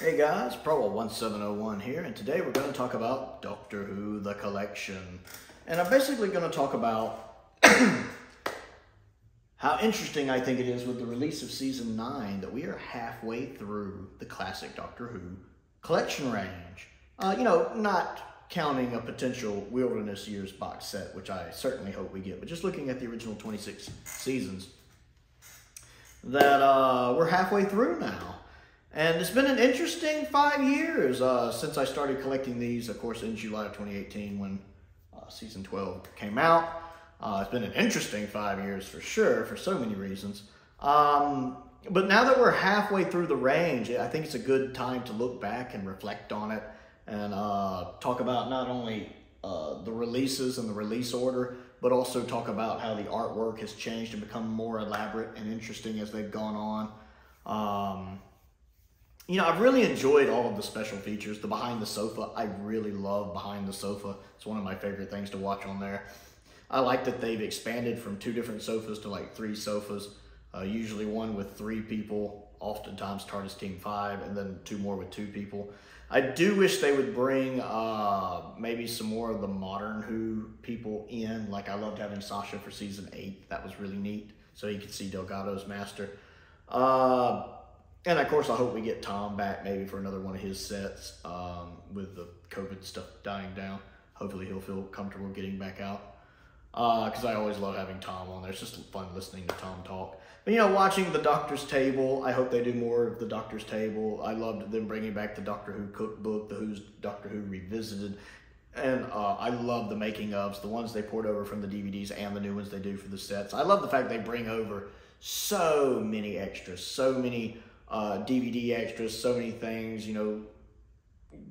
Hey guys, Prowl1701 here, and today we're going to talk about Doctor Who The Collection. And I'm basically going to talk about how interesting I think it is with the release of Season 9 that we are halfway through the classic Doctor Who collection range. Uh, you know, not counting a potential Wilderness Years box set, which I certainly hope we get, but just looking at the original 26 seasons, that uh, we're halfway through now. And it's been an interesting five years uh, since I started collecting these, of course, in July of 2018 when uh, season 12 came out. Uh, it's been an interesting five years for sure, for so many reasons. Um, but now that we're halfway through the range, I think it's a good time to look back and reflect on it and uh, talk about not only uh, the releases and the release order, but also talk about how the artwork has changed and become more elaborate and interesting as they've gone on. Um, you know, I've really enjoyed all of the special features. The behind the sofa, I really love behind the sofa. It's one of my favorite things to watch on there. I like that they've expanded from two different sofas to like three sofas. Uh, usually one with three people, oftentimes TARDIS Team 5, and then two more with two people. I do wish they would bring uh, maybe some more of the modern Who people in. Like I loved having Sasha for season 8. That was really neat. So you could see Delgado's master. Uh, and of course, I hope we get Tom back maybe for another one of his sets um, with the COVID stuff dying down. Hopefully, he'll feel comfortable getting back out. Because uh, I always love having Tom on there. It's just fun listening to Tom talk. But you know, watching the Doctor's Table, I hope they do more of the Doctor's Table. I loved them bringing back the Doctor Who cookbook, the Who's Doctor Who revisited. And uh, I love the making ofs, the ones they poured over from the DVDs and the new ones they do for the sets. I love the fact they bring over so many extras, so many uh, DVD extras, so many things, you know,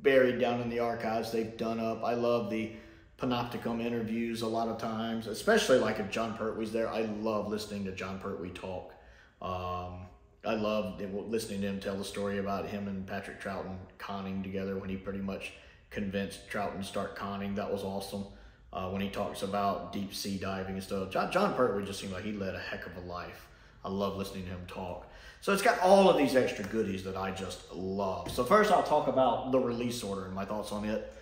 buried down in the archives they've done up. I love the Panopticon interviews a lot of times, especially like if Jon Pertwee's there. I love listening to Jon Pertwee talk. Um, I love listening to him tell the story about him and Patrick Troughton conning together when he pretty much convinced Troughton to start conning. That was awesome. Uh, when he talks about deep sea diving and stuff. John, Jon Pertwee just seemed like he led a heck of a life. I love listening to him talk. So it's got all of these extra goodies that I just love. So first I'll talk about the release order and my thoughts on it.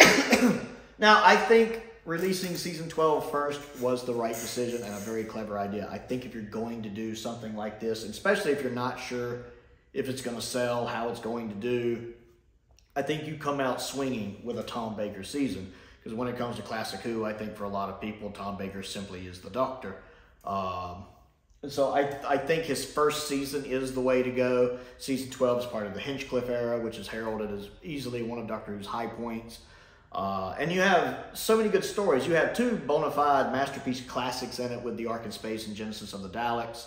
now, I think releasing season 12 first was the right decision and a very clever idea. I think if you're going to do something like this, especially if you're not sure if it's going to sell, how it's going to do, I think you come out swinging with a Tom Baker season. Because when it comes to Classic Who, I think for a lot of people, Tom Baker simply is the doctor. Um, and so I, I think his first season is the way to go. Season 12 is part of the Hinchcliffe era, which is heralded as easily one of Doctor Who's high points. Uh, and you have so many good stories. You have two bona fide masterpiece classics in it with The Ark in Space and Genesis of the Daleks.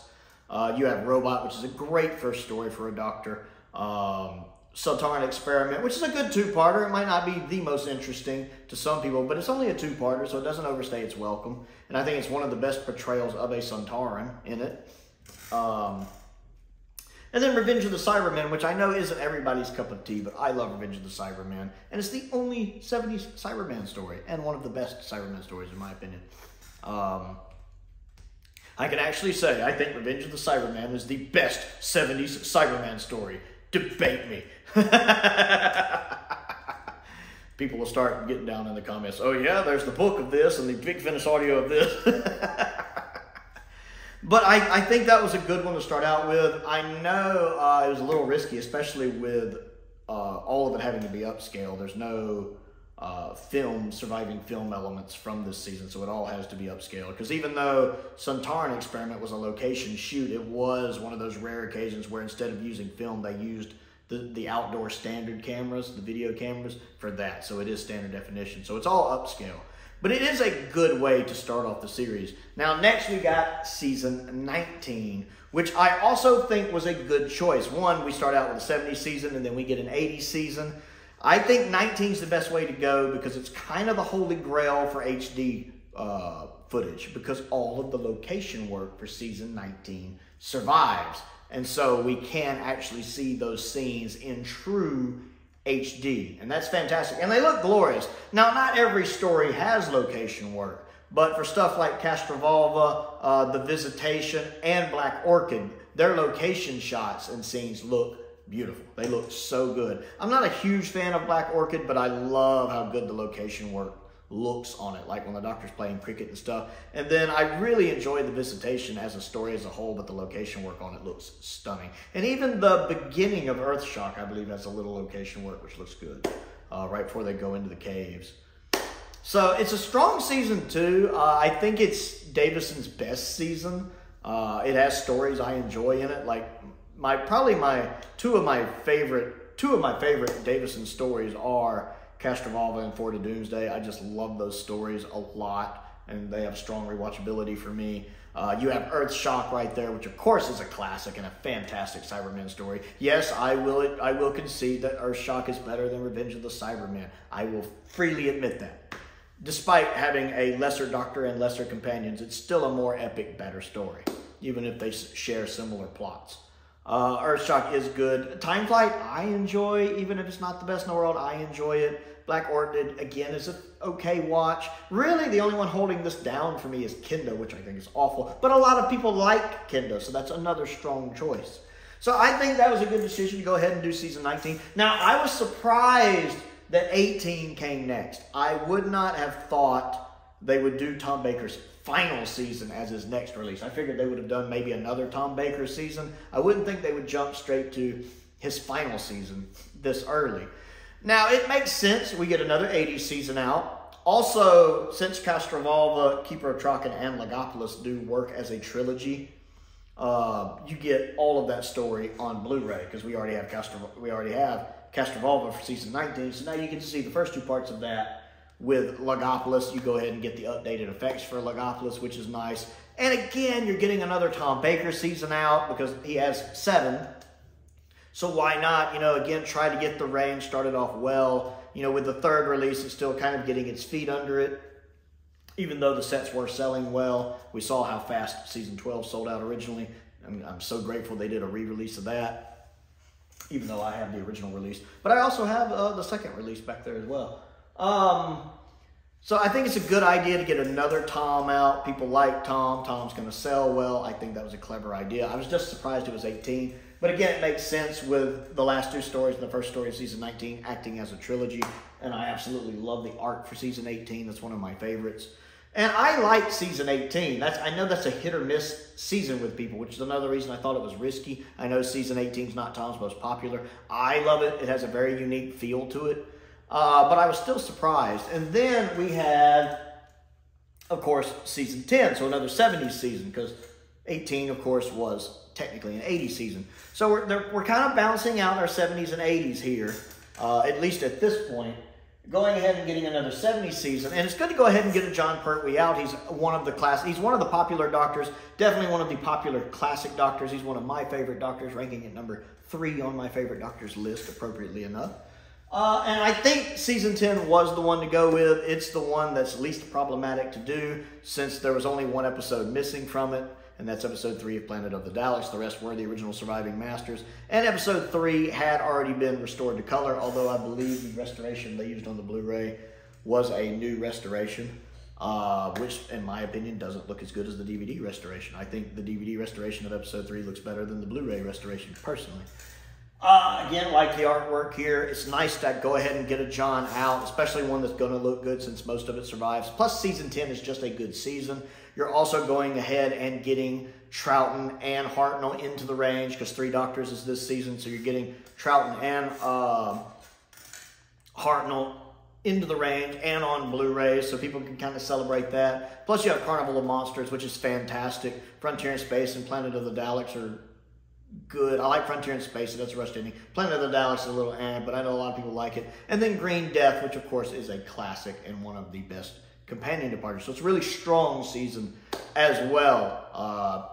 Uh, you have Robot, which is a great first story for a Doctor. Um, Sontaran Experiment, which is a good two-parter. It might not be the most interesting to some people, but it's only a two-parter, so it doesn't overstay its welcome. And I think it's one of the best portrayals of a Sontaran in it. Um, and then Revenge of the Cybermen, which I know isn't everybody's cup of tea, but I love Revenge of the Cybermen. And it's the only 70s Cyberman story, and one of the best Cyberman stories, in my opinion. Um, I can actually say I think Revenge of the Cyberman is the best 70s Cyberman story. Debate me. People will start getting down in the comments. Oh yeah, there's the book of this and the big finish audio of this. but I, I think that was a good one to start out with. I know uh, it was a little risky, especially with uh, all of it having to be upscale. There's no uh, film, surviving film elements from this season, so it all has to be upscale. Because even though Sontaran Experiment was a location shoot, it was one of those rare occasions where instead of using film, they used the, the outdoor standard cameras, the video cameras, for that. So it is standard definition. So it's all upscale. But it is a good way to start off the series. Now, next we got season 19, which I also think was a good choice. One, we start out with a 70s season and then we get an 80s season. I think 19 is the best way to go because it's kind of the holy grail for HD uh, footage because all of the location work for season 19 survives. And so we can actually see those scenes in true HD. And that's fantastic. And they look glorious. Now, not every story has location work, but for stuff like Castrovalva, uh, The Visitation, and Black Orchid, their location shots and scenes look beautiful. They look so good. I'm not a huge fan of Black Orchid, but I love how good the location work looks on it, like when the doctor's playing cricket and stuff. And then I really enjoy the visitation as a story as a whole, but the location work on it looks stunning. And even the beginning of Earthshock, I believe, has a little location work which looks good uh, right before they go into the caves. So it's a strong season too. Uh, I think it's Davison's best season. Uh, it has stories I enjoy in it, like my probably my two of my favorite two of my favorite Davison stories are Castrovalva and Four to Doomsday. I just love those stories a lot, and they have strong rewatchability for me. Uh, you have Earth Shock right there, which of course is a classic and a fantastic Cybermen story. Yes, I will. I will concede that Earth Shock is better than Revenge of the Cybermen. I will freely admit that. Despite having a lesser Doctor and lesser companions, it's still a more epic, better story, even if they share similar plots. Uh, Earthshock is good. Time Flight, I enjoy, even if it's not the best in the world, I enjoy it. Black Orchid, again, is an okay watch. Really, the only one holding this down for me is Kinda, which I think is awful. But a lot of people like Kinda, so that's another strong choice. So I think that was a good decision to go ahead and do season 19. Now, I was surprised that 18 came next. I would not have thought they would do Tom Baker's final season as his next release. I figured they would have done maybe another Tom Baker season. I wouldn't think they would jump straight to his final season this early. Now, it makes sense. We get another 80s season out. Also, since Castrovalva, Keeper of Traken, and Logopolis do work as a trilogy, uh, you get all of that story on Blu-ray because we already have Castro, we already have Castrovalva for season 19. So now you get to see the first two parts of that with Logopolis, you go ahead and get the updated effects for Logopolis, which is nice. And again, you're getting another Tom Baker season out because he has seven. So why not, you know, again, try to get the range started off well. You know, with the third release, it's still kind of getting its feet under it. Even though the sets were selling well, we saw how fast season 12 sold out originally. I'm, I'm so grateful they did a re-release of that, even though I have the original release. But I also have uh, the second release back there as well. Um, so I think it's a good idea to get another Tom out. People like Tom. Tom's going to sell well. I think that was a clever idea. I was just surprised it was 18. But again, it makes sense with the last two stories and the first story of season 19 acting as a trilogy. And I absolutely love the art for season 18. That's one of my favorites. And I like season 18. That's I know that's a hit or miss season with people, which is another reason I thought it was risky. I know season 18 is not Tom's most popular. I love it. It has a very unique feel to it. Uh, but I was still surprised. And then we had, of course, season 10, so another 70s season, because 18, of course, was technically an 80s season. So we're, we're kind of bouncing out our 70s and 80s here, uh, at least at this point. Going ahead and getting another 70s season, and it's good to go ahead and get a Jon Pertwee out. He's one of the class. He's one of the popular doctors, definitely one of the popular classic doctors. He's one of my favorite doctors, ranking at number three on my favorite doctors list, appropriately enough. Uh, and I think season 10 was the one to go with. It's the one that's least problematic to do since there was only one episode missing from it, and that's episode 3 of Planet of the Daleks. The rest were the original surviving masters. And episode 3 had already been restored to color, although I believe the restoration they used on the Blu ray was a new restoration. Uh, which, in my opinion, doesn't look as good as the DVD restoration. I think the DVD restoration of episode 3 looks better than the Blu ray restoration, personally. Uh, again, like the artwork here, it's nice to go ahead and get a Jon out, especially one that's going to look good since most of it survives. Plus, season 10 is just a good season. You're also going ahead and getting Troughton and Hartnell into the range because Three Doctors is this season, so you're getting Troughton and uh, Hartnell into the range and on Blu-ray, so people can kind of celebrate that. Plus, you have Carnival of Monsters, which is fantastic. Frontier in Space and Planet of the Daleks are good. I like Frontier in Space, so that's a rush ending. Planet of the Daleks is a little eh, but I know a lot of people like it. And then Green Death, which of course is a classic and one of the best companion departures. So it's a really strong season as well. Uh,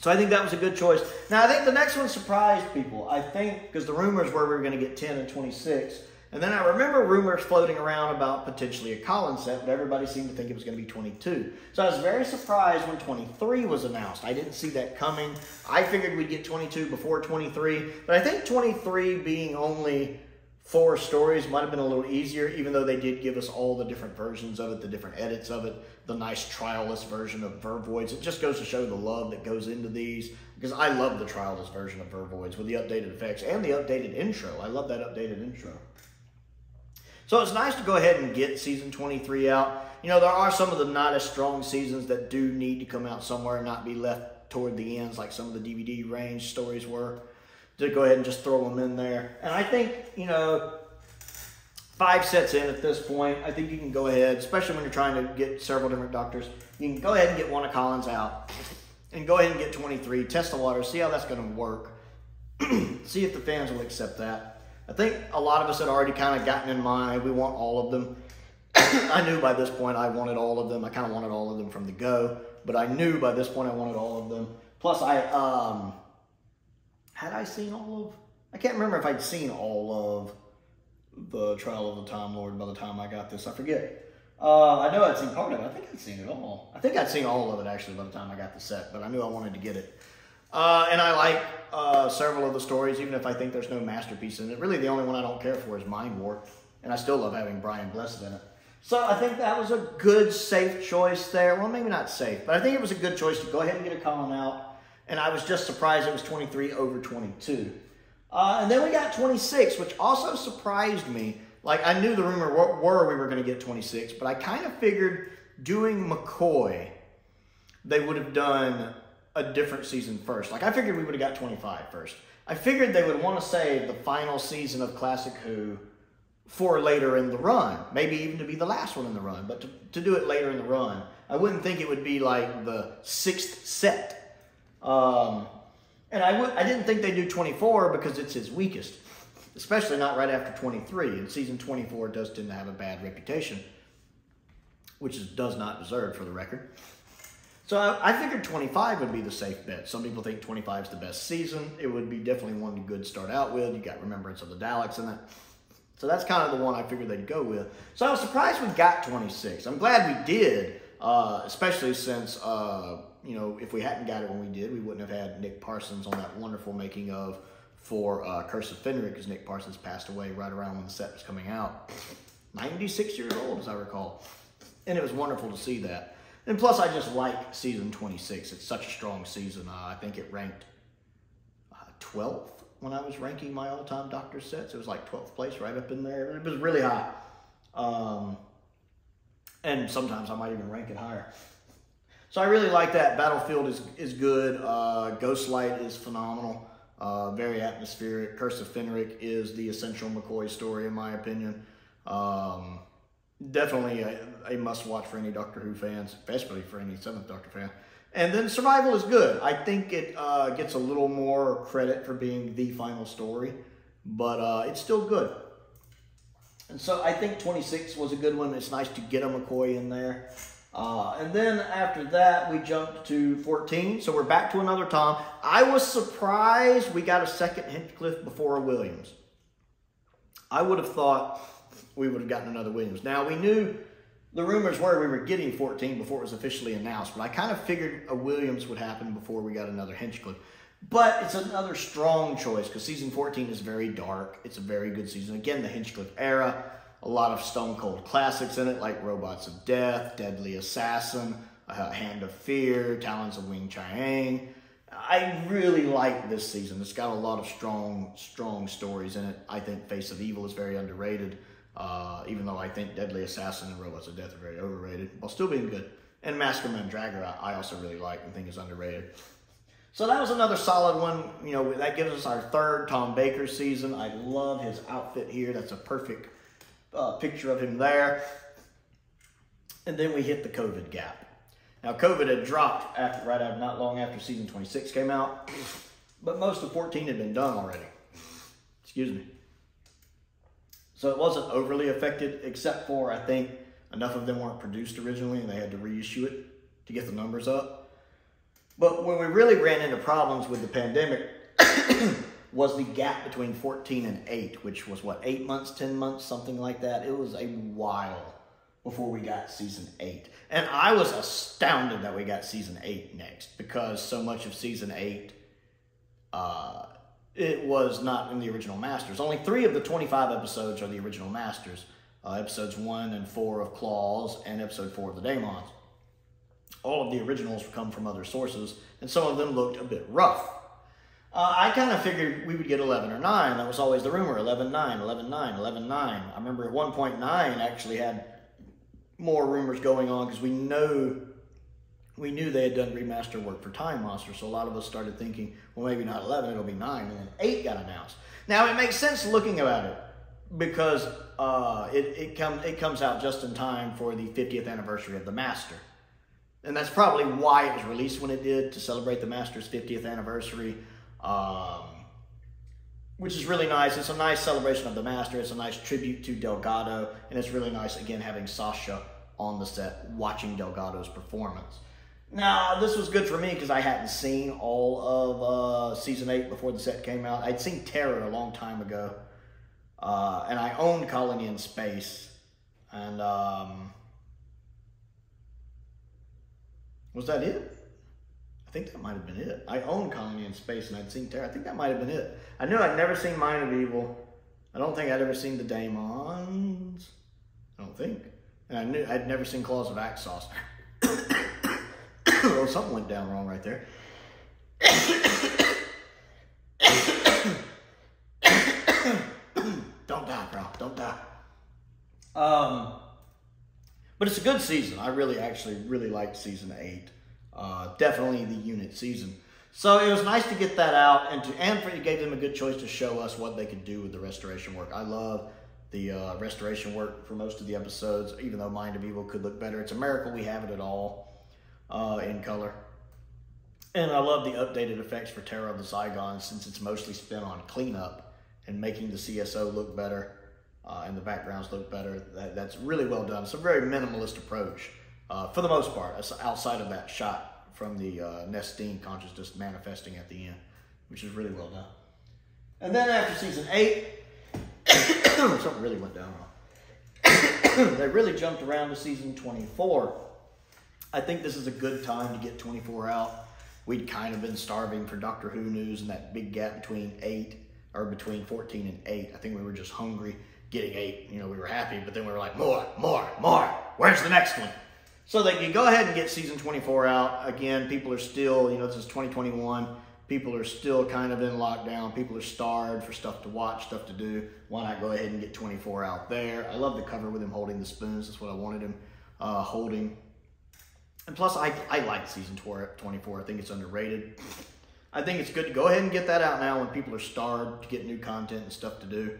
so I think that was a good choice. Now I think the next one surprised people. I think because the rumors were we were going to get 10 and 26. And then I remember rumors floating around about potentially a Colin set, but everybody seemed to think it was going to be 22. So I was very surprised when 23 was announced. I didn't see that coming. I figured we'd get 22 before 23, but I think 23 being only four stories might have been a little easier, even though they did give us all the different versions of it, the different edits of it, the nice trialless version of Vervoids. It just goes to show the love that goes into these because I love the trialless version of Vervoids with the updated effects and the updated intro. I love that updated intro. So it's nice to go ahead and get season 23 out. You know, there are some of the not as strong seasons that do need to come out somewhere and not be left toward the ends like some of the DVD range stories were. To go ahead and just throw them in there. And I think, you know, five sets in at this point, I think you can go ahead, especially when you're trying to get several different doctors, you can go ahead and get one of Colin's out and go ahead and get 23, test the water, see how that's going to work, see if the fans will accept that. I think a lot of us had already kind of gotten in mind, we want all of them. I knew by this point I wanted all of them. I kind of wanted all of them from the go, but I knew by this point I wanted all of them. Plus, I um, had I seen all of. I can't remember if I'd seen all of the Trial of the Time Lord by the time I got this. I forget. Uh, I know I'd seen part of it. I think I'd seen it all. I think I'd seen all of it actually by the time I got the set, but I knew I wanted to get it. Uh, and I like uh, several of the stories, even if I think there's no masterpiece in it. Really, the only one I don't care for is Mind Warp, and I still love having Brian Blessed in it. So I think that was a good, safe choice there. Well, maybe not safe, but I think it was a good choice to go ahead and get a Colin out. And I was just surprised it was 23 over 22. Uh, and then we got 26, which also surprised me. Like, I knew the rumor were we were going to get 26, but I kind of figured doing McCoy, they would have done a different season first. Like, I figured we would have got 25 first. I figured they would want to save the final season of Classic Who for later in the run, maybe even to be the last one in the run, but to, to do it later in the run. I wouldn't think it would be like the sixth set. Um, and I w- I didn't think they'd do 24 because it's his weakest, especially not right after 23. And season 24 does tend to have a bad reputation, which is, does not deserve for the record. So I, I figured 25 would be the safe bet. Some people think 25 is the best season. It would be definitely one good start out with. You got Remembrance of the Daleks in it. So that's kind of the one I figured they'd go with. So I was surprised we got 26. I'm glad we did, uh, especially since, uh, you know, if we hadn't got it when we did, we wouldn't have had Nick Parsons on that wonderful making of for uh, Curse of Fenric, because Nick Parsons passed away right around when the set was coming out. 96 years old, as I recall. And it was wonderful to see that. And plus, I just like season 26. It's such a strong season. Uh, I think it ranked 12th uh, when I was ranking my all-time Doctor sets. It was like 12th place, right up in there. It was really high. Um, and sometimes I might even rank it higher. So I really like that. Battlefield is, is good. Uh, Ghostlight is phenomenal. Uh, very atmospheric. Curse of Fenric is the essential McCoy story, in my opinion. Um, definitely a, a must-watch for any Doctor Who fans, especially for any Seventh Doctor fan. And then Survival is good. I think it uh, gets a little more credit for being the final story, but uh, it's still good. And so I think 26 was a good one. It's nice to get a McCoy in there. Uh, and then after that, we jumped to 14. So we're back to another Tom. I was surprised we got a second Hinchcliffe before Williams. I would have thought we would have gotten another Williams. Now, we knew the rumors were we were getting 14 before it was officially announced, but I kind of figured a Williams would happen before we got another Hinchcliffe. But it's another strong choice because season 14 is very dark. It's a very good season. Again, the Hinchcliffe era, a lot of Stone Cold classics in it, like Robots of Death, Deadly Assassin, uh, Hand of Fear, Talons of Weng-Chiang. I really like this season. It's got a lot of strong, strong stories in it. I think Face of Evil is very underrated. Uh, even though I think Deadly Assassin and Robots of Death are very overrated, while still being good. And Masque of Mandragora, I also really like and think is underrated. So that was another solid one. You know, that gives us our third Tom Baker season. I love his outfit here. That's a perfect uh, picture of him there. And then we hit the COVID gap. Now, COVID had dropped after, right after, not long after season 26 came out, but most of 14 had been done already. Excuse me. So it wasn't overly affected, except for I think enough of them weren't produced originally and they had to reissue it to get the numbers up. But when we really ran into problems with the pandemic was the gap between 14 and 8, which was what, 8 months, 10 months, something like that. It was a while before we got season 8. And I was astounded that we got season 8 next because so much of season 8 uh, it was not in the original Masters. Only three of the 25 episodes are the original Masters. Uh, episodes one and four of Claws and episode four of the Daemons. All of the originals come from other sources, and some of them looked a bit rough. Uh, I kind of figured we would get 11 or 9. That was always the rumor 11 9, 11 9, 11 9. I remember at one point 9 actually had more rumors going on because we know we knew they had done remaster work for Time Monster, so a lot of us started thinking, well, maybe not 11, it'll be 9, and then 8 got announced. Now, it makes sense looking about it because uh, it, it, come, it comes out just in time for the 50th anniversary of the Master. And that's probably why it was released when it did, to celebrate the Master's 50th anniversary, um, which is really nice. It's a nice celebration of the Master. It's a nice tribute to Delgado, and it's really nice, again, having Sasha on the set watching Delgado's performance. Now, this was good for me because I hadn't seen all of uh, season eight before the set came out. I'd seen Terror a long time ago, uh, and I owned Colony in Space, and um, was that it? I think that might have been it. I owned Colony in Space, and I'd seen Terror. I think that might have been it. I knew I'd never seen Mind of Evil. I don't think I'd ever seen the Daemons. I don't think. And I knew I'd never seen Claws of Axos. oh, something went down wrong right there. Don't die, bro. Don't die. Um, but it's a good season. I really, actually, really liked season eight. Uh, definitely the unit season. So it was nice to get that out, and to and for, it gave them a good choice to show us what they could do with the restoration work. I love the uh, restoration work for most of the episodes, even though Mind of Evil could look better. It's a miracle we have it at all uh, in color. And I love the updated effects for Terror of the Zygons since it's mostly spent on cleanup and making the CSO look better uh, and the backgrounds look better. That, that's really well done. It's a very minimalist approach uh, for the most part, outside of that shot from the uh, Nestene consciousness manifesting at the end, which is really well done. And then after season eight, something really went down wrong. they really jumped around to season 24 I think this is a good time to get 24 out. We'd kind of been starving for Doctor Who news and that big gap between 8 or between 14 and 8. I think we were just hungry getting 8. You know, we were happy, but then we were like, more, more, more. Where's the next one? So they can go ahead and get season 24 out. Again, people are still, you know, this is 2021. People are still kind of in lockdown. People are starved for stuff to watch, stuff to do. Why not go ahead and get 24 out there? I love the cover with him holding the spoons. That's what I wanted him uh, holding. And plus, I, I like season 24. I think it's underrated. I think it's good to go ahead and get that out now when people are starved to get new content and stuff to do.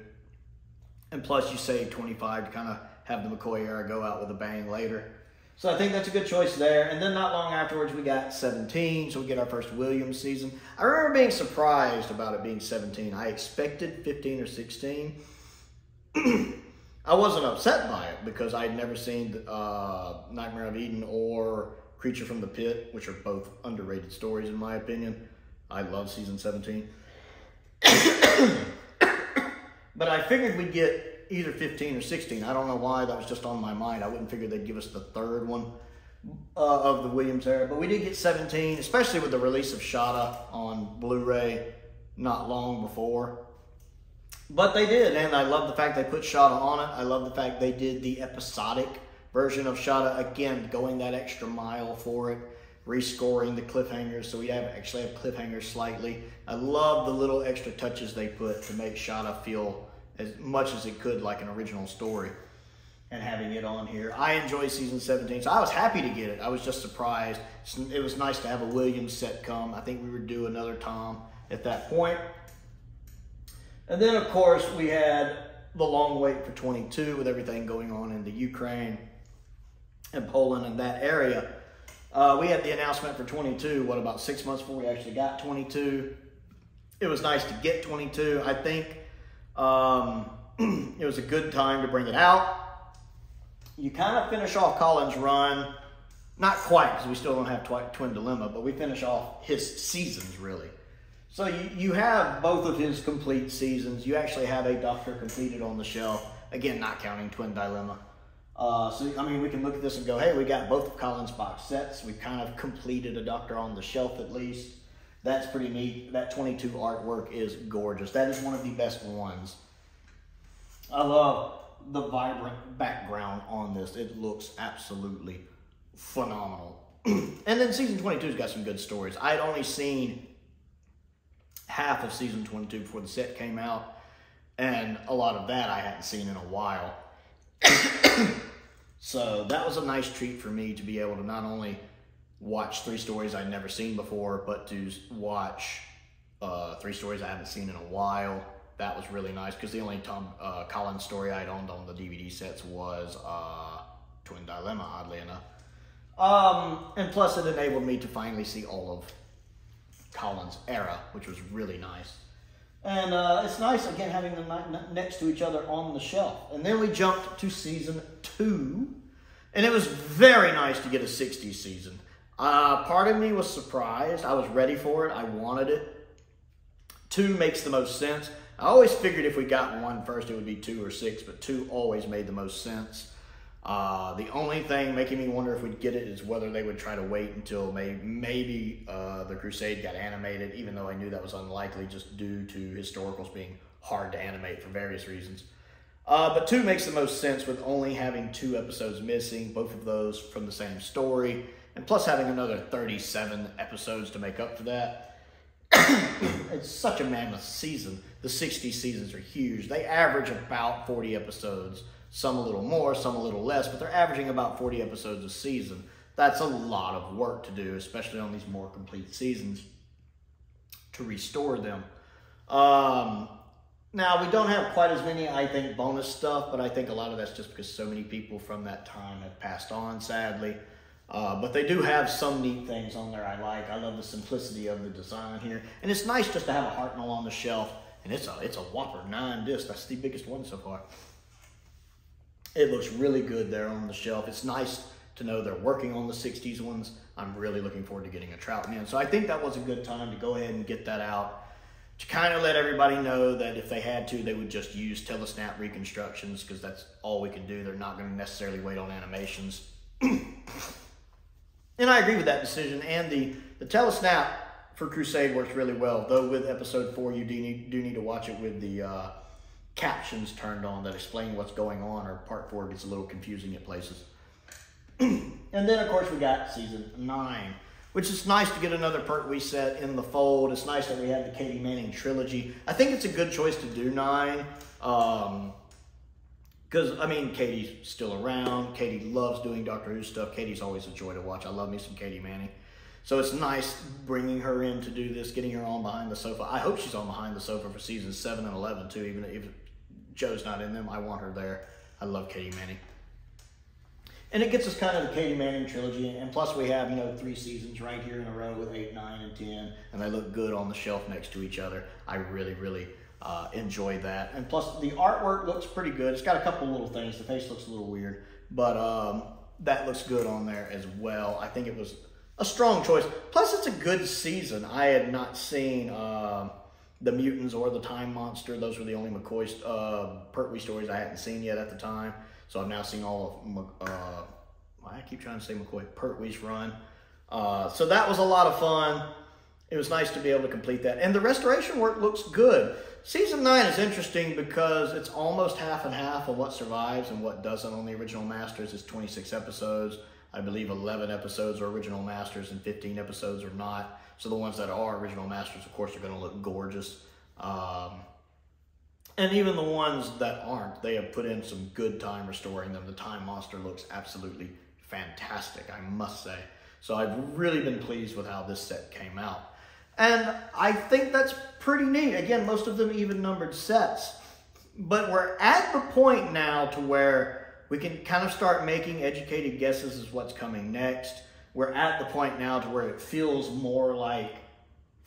And plus, you save 25 to kind of have the McCoy era go out with a bang later. So I think that's a good choice there. And then not long afterwards, we got 17, so we get our first Williams season. I remember being surprised about it being 17. I expected 15 or 16. I wasn't upset by it because I'd never seen uh, Nightmare of Eden or Creature from the Pit, which are both underrated stories in my opinion. I love season 17. but I figured we'd get either 15 or 16. I don't know why, that was just on my mind. I wouldn't figure they'd give us the third one uh, of the Williams era. But we did get 17, especially with the release of Shada on Blu-ray not long before. But they did, and I love the fact they put Shada on it. I love the fact they did the episodic version of Shada again, going that extra mile for it, rescoring the cliffhangers. So we have actually have cliffhangers slightly. I love the little extra touches they put to make Shada feel as much as it could like an original story. And having it on here, I enjoy season 17, so I was happy to get it. I was just surprised. It was nice to have a Williams set come. I think we would do another Tom at that point. And then, of course, we had the long wait for 22 with everything going on in the Ukraine and Poland and that area. Uh, we had the announcement for 22, what, about six months before we actually got 22. It was nice to get 22. I think um, it was a good time to bring it out. You kind of finish off Colin's run, not quite because we still don't have Twin Dilemma, but we finish off his seasons really. So you, you have both of his complete seasons. You actually have a Doctor completed on the shelf. Again, not counting Twin Dilemma. Uh, so, I mean, we can look at this and go, hey, we got both of Colin's box sets. We've kind of completed a Doctor on the shelf at least. That's pretty neat. That 22 artwork is gorgeous. That is one of the best ones. I love the vibrant background on this. It looks absolutely phenomenal. and then season 22's got some good stories. I had only seen half of season 22 before the set came out, and a lot of that I hadn't seen in a while. so that was a nice treat for me to be able to not only watch three stories I'd never seen before, but to watch uh, three stories I haven't seen in a while. That was really nice because the only Tom uh, Colin's story I'd owned on the DVD sets was uh, Twin Dilemma, oddly enough. Um, and plus, it enabled me to finally see all of Colin's era, which was really nice. And uh, it's nice, again, having them next to each other on the shelf. And then we jumped to season two, and it was very nice to get a 60s season. Uh, part of me was surprised. I was ready for it. I wanted it. Two makes the most sense. I always figured if we got one first, it would be two or six, but two always made the most sense. Uh, the only thing making me wonder if we'd get it is whether they would try to wait until maybe, maybe uh, the Crusade got animated, even though I knew that was unlikely just due to historicals being hard to animate for various reasons. Uh, but two makes the most sense with only having two episodes missing, both of those from the same story, and plus having another 37 episodes to make up for that. it's such a mammoth season. The 60 seasons are huge. They average about 40 episodes some a little more, some a little less, but they're averaging about 40 episodes a season. That's a lot of work to do, especially on these more complete seasons to restore them. Um, now, we don't have quite as many, I think, bonus stuff, but I think a lot of that's just because so many people from that time have passed on, sadly. Uh, but they do have some neat things on there I like. I love the simplicity of the design here. And it's nice just to have a Hartnell on the shelf. And it's a, it's a whopper nine disc. That's the biggest one so far. It looks really good there on the shelf. It's nice to know they're working on the 60s ones. I'm really looking forward to getting a trout Troughton. So I think that was a good time to go ahead and get that out to kind of let everybody know that if they had to, they would just use telesnap reconstructions because that's all we can do. They're not going to necessarily wait on animations. and I agree with that decision. And the, the telesnap for Crusade works really well, though with episode four, you do need, do need to watch it with the... Uh, captions turned on that explain what's going on, or part four gets a little confusing at places. and then, of course, we got season nine, which is nice to get another Pertwee set in the fold. It's nice that we have the Katy Manning trilogy. I think it's a good choice to do nine. Um, because I mean, Katy's still around. Katy loves doing Doctor Who stuff. Katy's always a joy to watch. I love me some Katy Manning. So it's nice bringing her in to do this, getting her on behind the sofa. I hope she's on behind the sofa for seasons seven and eleven too. Even if Jo's not in them. I want her there. I love Katy Manning. And it gets us kind of the Katy Manning trilogy, and plus we have, you know, three seasons right here in a row with 8, 9, and 10, and they look good on the shelf next to each other. I really, really uh, enjoy that. And plus the artwork looks pretty good. It's got a couple little things. The face looks a little weird, but um, that looks good on there as well. I think it was a strong choice. Plus it's a good season. I had not seen... Uh, the mutants or the time monster. Those were the only McCoy uh, Pertwee stories I hadn't seen yet at the time. So I've now seen all of. Uh, I keep trying to say McCoy Pertwee's run. Uh, so that was a lot of fun. It was nice to be able to complete that, and the restoration work looks good. Season nine is interesting because it's almost half and half of what survives and what doesn't on the original Masters. is 26 episodes. I believe 11 episodes are original Masters and 15 episodes are not. So the ones that are original masters, of course, are going to look gorgeous. Um, and even the ones that aren't, they have put in some good time restoring them. The Time Monster looks absolutely fantastic, I must say. So I've really been pleased with how this set came out. And I think that's pretty neat. Again, most of them even numbered sets. But we're at the point now to where we can kind of start making educated guesses as what's coming next we're at the point now to where it feels more like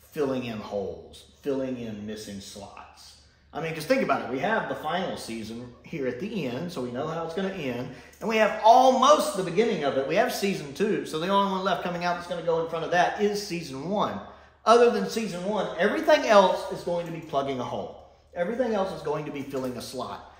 filling in holes, filling in missing slots. I mean, because think about it. We have the final season here at the end, so we know how it's going to end. And we have almost the beginning of it. We have season two, so the only one left coming out that's going to go in front of that is season one. Other than season one, everything else is going to be plugging a hole. Everything else is going to be filling a slot.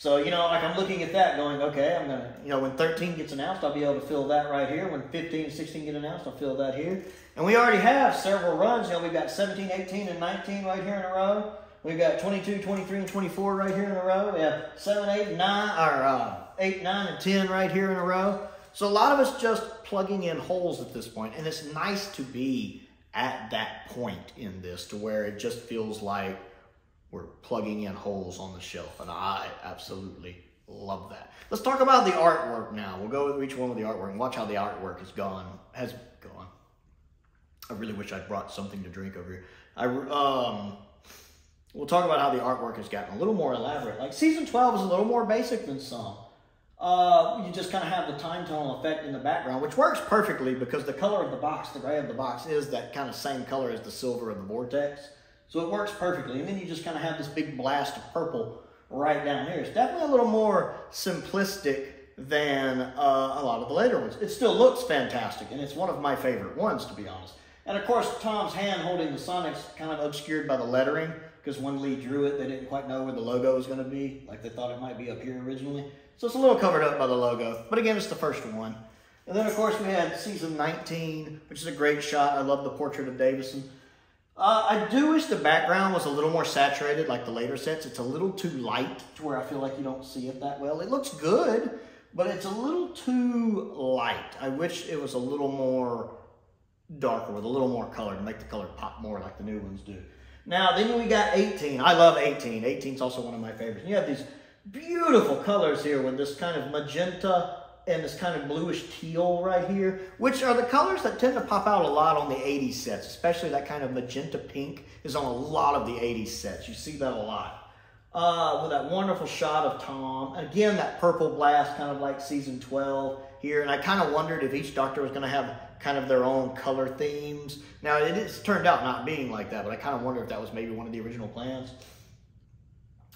So, you know, like I'm looking at that going, okay, I'm going to, you know, when 13 gets announced, I'll be able to fill that right here. When 15 and 16 get announced, I'll fill that here. And we already have several runs. You know, we've got 17, 18, and 19 right here in a row. We've got 22, 23, and 24 right here in a row. We have 7, 8, 9, or uh, 8, 9, and 10 right here in a row. So a lot of us just plugging in holes at this point, and it's nice to be at that point in this to where it just feels like we're plugging in holes on the shelf, and I absolutely love that. Let's talk about the artwork now. We'll go with each one with the artwork and watch how the artwork has gone. Has gone. I really wish I'd brought something to drink over here. I um. We'll talk about how the artwork has gotten a little more elaborate. Like season 12 is a little more basic than some. Uh, you just kind of have the time tunnel effect in the background, which works perfectly because the color of the box, the gray of the box, is that kind of same color as the silver of the vortex. So it works perfectly. And then you just kind of have this big blast of purple right down here. It's definitely a little more simplistic than uh, a lot of the later ones. It still looks fantastic, and it's one of my favorite ones, to be honest. And of course, Tom's hand holding the Sonic's kind of obscured by the lettering because when Lee drew it, they didn't quite know where the logo was going to be. Like they thought it might be up here originally. So it's a little covered up by the logo. But again, it's the first one. And then, of course, we had season 19, which is a great shot. I love the portrait of Davison. Uh, I do wish the background was a little more saturated like the later sets. It's a little too light to where I feel like you don't see it that well. It looks good, but it's a little too light. I wish it was a little more darker with a little more color to make the color pop more like the new ones do. Now, then we got 18. I love 18. 18 is also one of my favorites. And you have these beautiful colors here with this kind of magenta and this kind of bluish teal right here, which are the colors that tend to pop out a lot on the 80s sets, especially that kind of magenta pink is on a lot of the 80s sets. You see that a lot. Uh, with that wonderful shot of Tom. Again, that purple blast, kind of like season 12 here. And I kind of wondered if each Doctor was going to have kind of their own color themes. Now, it is turned out not being like that, but I kind of wonder if that was maybe one of the original plans.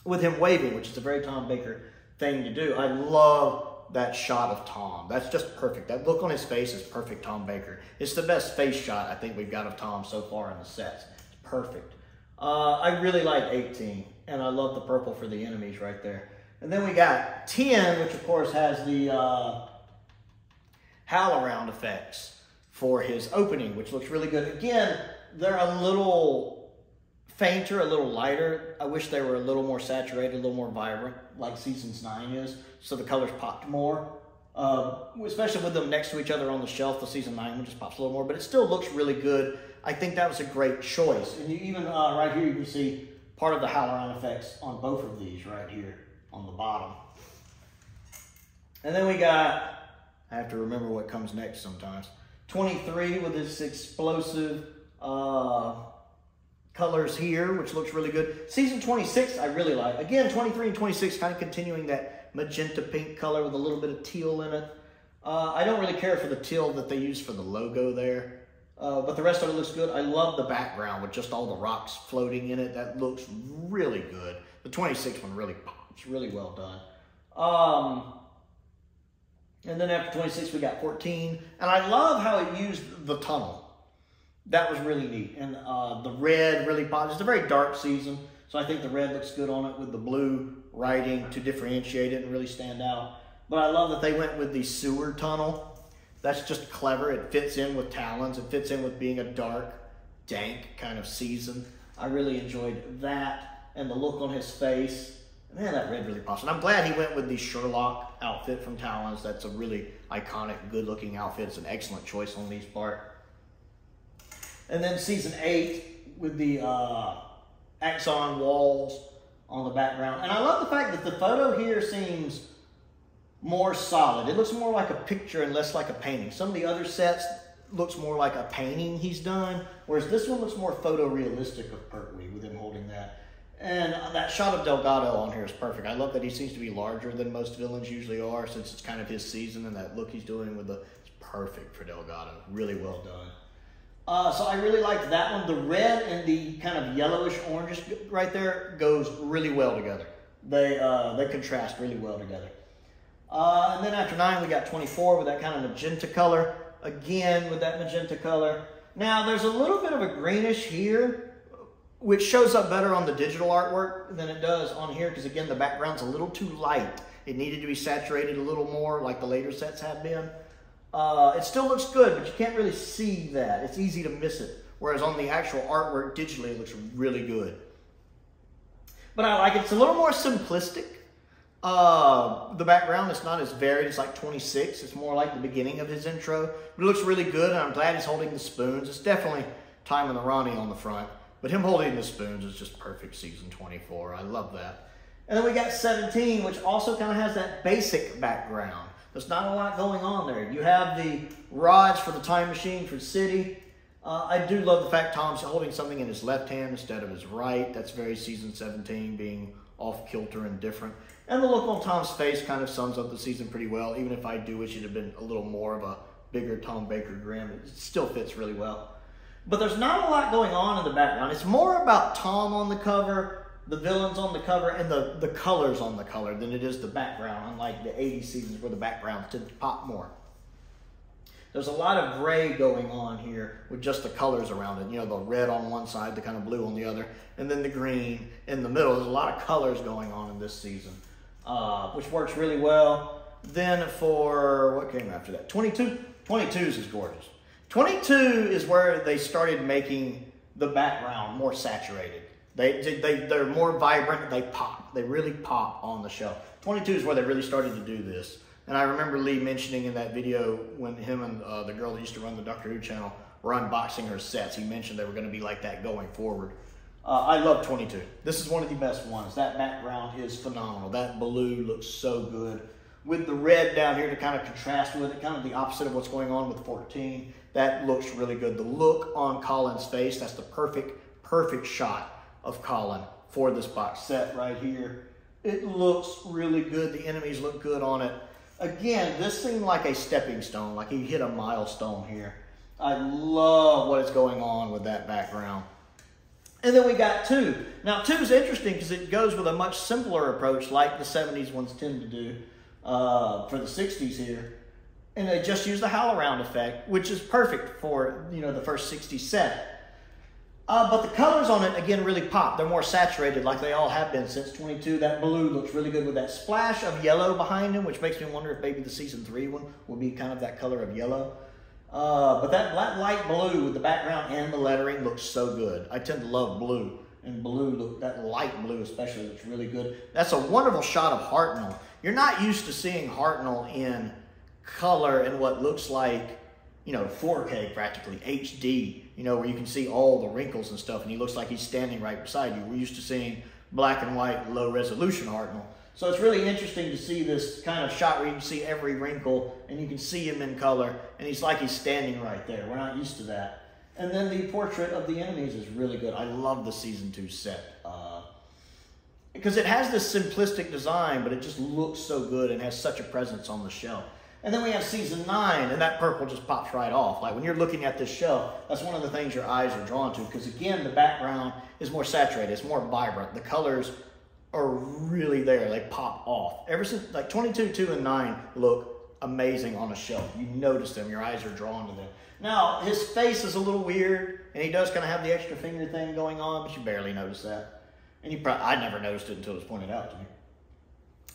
With him waving, which is a very Tom Baker thing to do. I love that shot of Tom. That's just perfect. That look on his face is perfect Tom Baker. It's the best face shot I think we've got of Tom so far in the sets. Perfect. Uh, I really like 18, and I love the purple for the enemies right there. And then we got 10, which of course has the uh, HowlRound effects for his opening, which looks really good. Again, they're a little fainter, a little lighter. I wish they were a little more saturated, a little more vibrant, like Seasons 9 is, so the colors popped more. Uh, especially with them next to each other on the shelf, the Season 9 one just pops a little more, but it still looks really good. I think that was a great choice. And you, even uh, right here, you can see part of the HowlRound effects on both of these right here on the bottom. And then we got, I have to remember what comes next sometimes. 23 with this explosive uh, colors here, which looks really good. Season 26, I really like. Again, 23 and 26 kind of continuing that magenta pink color with a little bit of teal in it. Uh, I don't really care for the teal that they use for the logo there. Uh, but the rest of it looks good. I love the background with just all the rocks floating in it. That looks really good. The 26 one really pops, really well done. Um, and then after 26, we got 14. And I love how it used the tunnel. That was really neat. And uh, the red really pops. It's a very dark season. So I think the red looks good on it with the blue writing to differentiate it and really stand out. But I love that they went with the sewer tunnel. That's just clever. It fits in with Talons. It fits in with being a dark, dank kind of season. I really enjoyed that and the look on his face. Man, that red really pops. And I'm glad he went with the Sherlock outfit from Talons. That's a really iconic, good-looking outfit. It's an excellent choice on Lee's part. And then season eight with the uh, Axon walls on the background. And I love the fact that the photo here seems more solid. It looks more like a picture and less like a painting. Some of the other sets looks more like a painting he's done, whereas this one looks more photorealistic of Pertwee with him holding that. And that shot of Delgado on here is perfect. I love that he seems to be larger than most villains usually are since it's kind of his season and that look he's doing with the it's perfect for Delgado. Really well done. Uh, so I really liked that one. The red and the kind of yellowish orange right there goes really well together. They uh, they contrast really well together. Uh, and then after nine, we got 24 with that kind of magenta color. Again, with that magenta color. Now, there's a little bit of a greenish here which shows up better on the digital artwork than it does on here because again the background's a little too light it needed to be saturated a little more like the later sets have been Uh, it still looks good, but you can't really see that. It's easy to miss it. Whereas on the actual artwork digitally, it looks really good. But I like it. It's a little more simplistic. Uh, the background is not as varied. It's like 26. It's more like the beginning of his intro. But it looks really good, and I'm glad he's holding the spoons. It's definitely Time Tymon the Rani on the front. But him holding the spoons is just perfect season 24. I love that. And then we got 17, which also kind of has that basic background. There's not a lot going on there. You have the rods for the time machine for City. Uh, I do love the fact Tom's holding something in his left hand instead of his right. That's very season 17, being off kilter and different. And the look on Tom's face kind of sums up the season pretty well, even if I do wish it had been a little more of a bigger Tom Baker grin. It still fits really well. But there's not a lot going on in the background. It's more about Tom on the cover, the villains on the cover, and the, the colors on the color than it is the background, unlike the 80s seasons where the backgrounds tend to pop more. There's a lot of gray going on here with just the colors around it. You know, the red on one side, the kind of blue on the other, and then the green in the middle. There's a lot of colors going on in this season, uh, which works really well. Then for, what came after that? 22? 22s is gorgeous. 22 is where they started making the background more saturated. They, they, they're more vibrant, they pop. They really pop on the show. 22 is where they really started to do this. And I remember Lee mentioning in that video when him and uh, the girl that used to run the Doctor Who channel were unboxing her sets, he mentioned they were going to be like that going forward. Uh, I love 22. This is one of the best ones. That background is phenomenal. That blue looks so good. With the red down here to kind of contrast with it, kind of the opposite of what's going on with 14. That looks really good. The look on Colin's face, that's the perfect, perfect shot of Colin for this box set right here. It looks really good. The enemies look good on it again, this seemed like a stepping stone, like he hit a milestone here. I love what is going on with that background. And then we got two. Now, two is interesting because it goes with a much simpler approach, like the 70s ones tend to do uh, for the 60s here. And they just use the howl around effect, which is perfect for you know the first 60 set. Uh, but the colors on it, again, really pop. They're more saturated like they all have been since 22. That blue looks really good with that splash of yellow behind him, which makes me wonder if maybe the season three one will be kind of that color of yellow. Uh, but that black, light blue with the background and the lettering looks so good. I tend to love blue, and blue, look, that light blue especially, looks really good. That's a wonderful shot of Hartnell. You're not used to seeing Hartnell in color and what looks like you know, 4K practically, HD, you know, where you can see all the wrinkles and stuff, and he looks like he's standing right beside you. We're used to seeing black and white, low resolution Hartnell. So it's really interesting to see this kind of shot where you can see every wrinkle and you can see him in color, and he's like he's standing right there. We're not used to that. And then the portrait of the enemies is really good. I love the season two set. Uh, because it has this simplistic design, but it just looks so good and has such a presence on the shelf. And then we have season nine, and that purple just pops right off. Like when you're looking at this show, that's one of the things your eyes are drawn to because, again, the background is more saturated, it's more vibrant. The colors are really there, they pop off. Ever since like 22, 2, and 9 look amazing on a shelf. You notice them, your eyes are drawn to them. Now, his face is a little weird, and he does kind of have the extra finger thing going on, but you barely notice that. And you probably, I never noticed it until it was pointed out to me.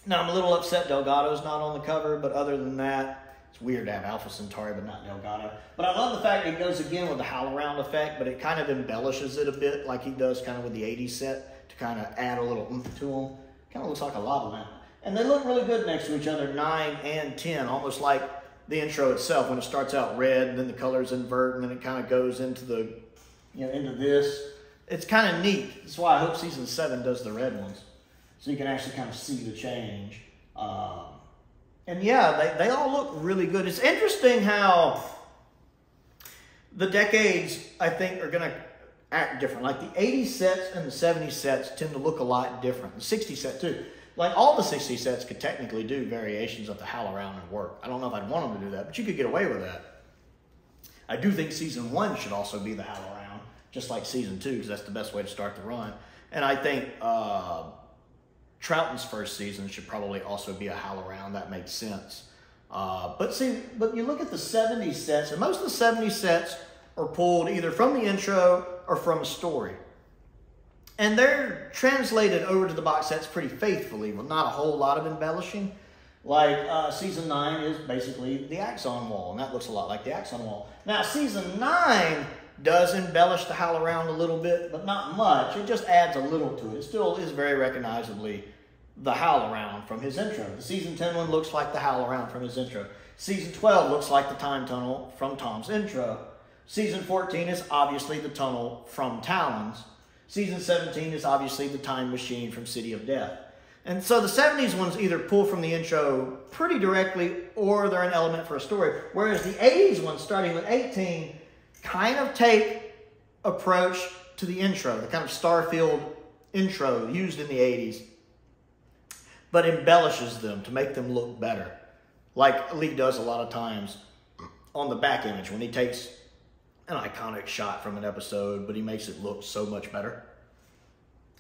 Now, I'm a little upset Delgado's not on the cover, but other than that, it's weird to have Alpha Centauri, but not Delgado. But I love the fact it goes again with the howl around effect, but it kind of embellishes it a bit like he does kind of with the 80s set to kind of add a little oomph to them. Kind of looks like a lava lamp. And they look really good next to each other, 9 and 10, almost like the intro itself when it starts out red, then the colors invert, and then it kind of goes into the, you know, into this. It's kind of neat. That's why I hope season 7 does the red ones so you can actually kind of see the change. Um, and yeah, they, they all look really good. It's interesting how the decades, I think, are going to act different. Like the 80 sets and the 70 sets tend to look a lot different. The 60 set, too. Like all the 60 sets could technically do variations of the howl around and work. I don't know if I'd want them to do that, but you could get away with that. I do think season one should also be the howl around, just like season two, because that's the best way to start the run. And I think uh, Troughton's first season should probably also be a HowlRound. That makes sense. Uh, but see, but you look at the 70 sets, and most of the 70 sets are pulled either from the intro or from a story. And they're translated over to the box sets pretty faithfully with not a whole lot of embellishing. Like uh, season nine is basically the Axon Wall, and that looks a lot like the Axon Wall. Now season nine does embellish the howl around a little bit, but not much. It just adds a little to it. It still is very recognizably the howl around from his intro. The season 10 one looks like the howl around from his intro. Season 12 looks like the time tunnel from Tom's intro. Season 14 is obviously the tunnel from Talons. Season 17 is obviously the time machine from City of Death. And so the 70s ones either pull from the intro pretty directly or they're an element for a story. Whereas the 80s ones, starting with 18, kind of take approach to the intro, the kind of Starfield intro used in the 80s, but embellishes them to make them look better. Like Lee does a lot of times on the back image when he takes an iconic shot from an episode, but he makes it look so much better.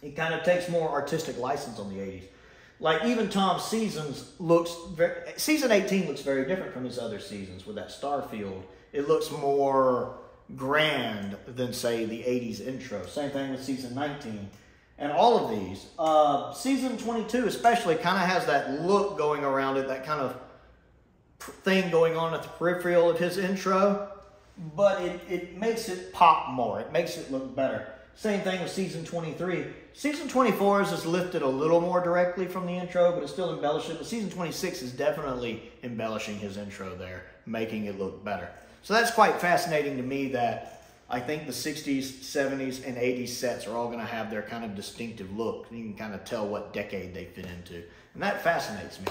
He kind of takes more artistic license on the 80s. Like even Tom's seasons looks very, season 18 looks very different from his other seasons with that Starfield. It looks more grand than say the 80s intro. Same thing with season 19 and all of these. Uh, season 22 especially kind of has that look going around it, that kind of thing going on at the peripheral of his intro, but it, it makes it pop more. It makes it look better. Same thing with season 23. Season 24 is just lifted a little more directly from the intro, but it's still embellishing. But season 26 is definitely embellishing his intro there, making it look better. So that's quite fascinating to me that I think the 60s, 70s, and 80s sets are all going to have their kind of distinctive look. You can kind of tell what decade they fit into. And that fascinates me.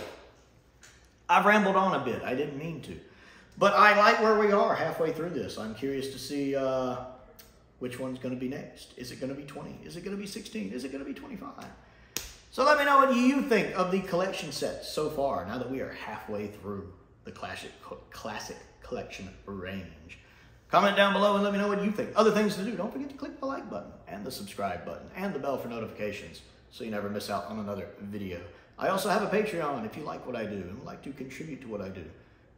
I've rambled on a bit. I didn't mean to. But I like where we are halfway through this. I'm curious to see uh, which one's going to be next. Is it going to be 20? Is it going to be 16? Is it going to be 25? So let me know what you think of the collection sets so far, now that we are halfway through the classic, classic collection range. Comment down below and let me know what you think. Other things to do, don't forget to click the like button and the subscribe button and the bell for notifications so you never miss out on another video. I also have a Patreon if you like what I do and would like to contribute to what I do.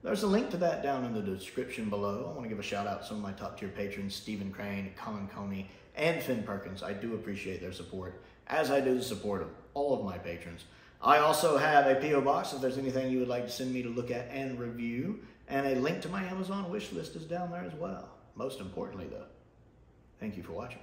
There's a link to that down in the description below. I want to give a shout out to some of my top tier patrons, Stephen Crane, Colin Coney, and Finn Perkins. I do appreciate their support, as I do the support of all of my patrons. I also have a P.O. Box if there's anything you would like to send me to look at and review. And a link to my Amazon wish list is down there as well. Most importantly, though, thank you for watching.